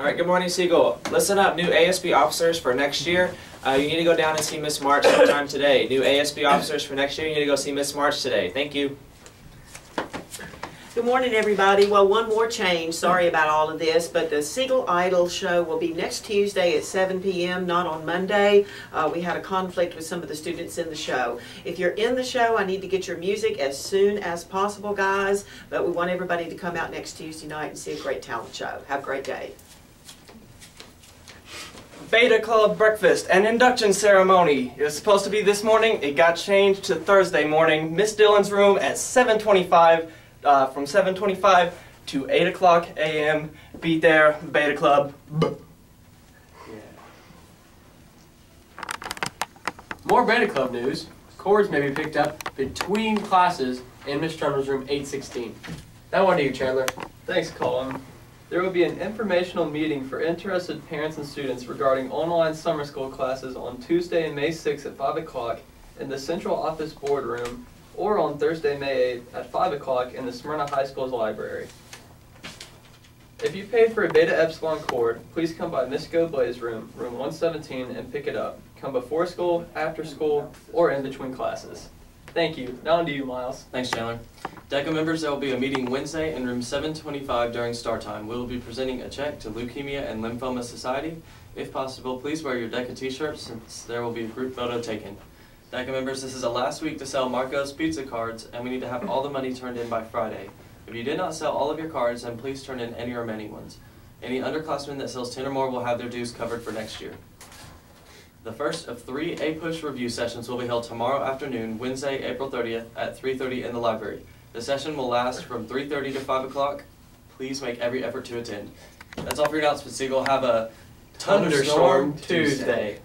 All right, good morning, Siegel. Listen up, new ASB officers for next year. Uh, you need to go down and see Miss March sometime today. New ASB officers for next year, you need to go see Miss March today. Thank you. Good morning, everybody. Well, one more change. Sorry about all of this, but the Siegel Idol show will be next Tuesday at 7 p.m., not on Monday. Uh, we had a conflict with some of the students in the show. If you're in the show, I need to get your music as soon as possible, guys. But we want everybody to come out next Tuesday night and see a great talent show. Have a great day. Beta Club breakfast and induction ceremony. It was supposed to be this morning. It got changed to Thursday morning. Miss Dillon's room at 7:25. Uh, from 7:25 to 8 o'clock a.m. Be there, Beta Club. More Beta Club news. Cords may be picked up between classes in Miss Trummer's room 816. That one to you, Chandler. Thanks, Colin. There will be an informational meeting for interested parents and students regarding online summer school classes on Tuesday, May 6th at 5 o'clock in the Central Office Boardroom or on Thursday, May 8th at 5 o'clock in the Smyrna High School's library. If you paid for a Beta Epsilon cord, please come by Miss Goblay's room, room 117, and pick it up. Come before school, after school, or in between classes. Thank you. Now on to you, Miles. Thanks, Chandler. DECA members, there will be a meeting Wednesday in room 725 during start time. We will be presenting a check to Leukemia and Lymphoma Society. If possible, please wear your DECA t-shirt since there will be a group photo taken. DECA members, this is the last week to sell Marco's pizza cards, and we need to have all the money turned in by Friday. If you did not sell all of your cards, then please turn in any remaining ones. Any underclassmen that sells 10 or more will have their dues covered for next year. The first of three APUSH review sessions will be held tomorrow afternoon, Wednesday, April 30th at 3.30 in the library. The session will last from 3.30 to 5 o'clock. Please make every effort to attend. That's all for your announcements, Siegel. Have a Thunderstorm Tuesday.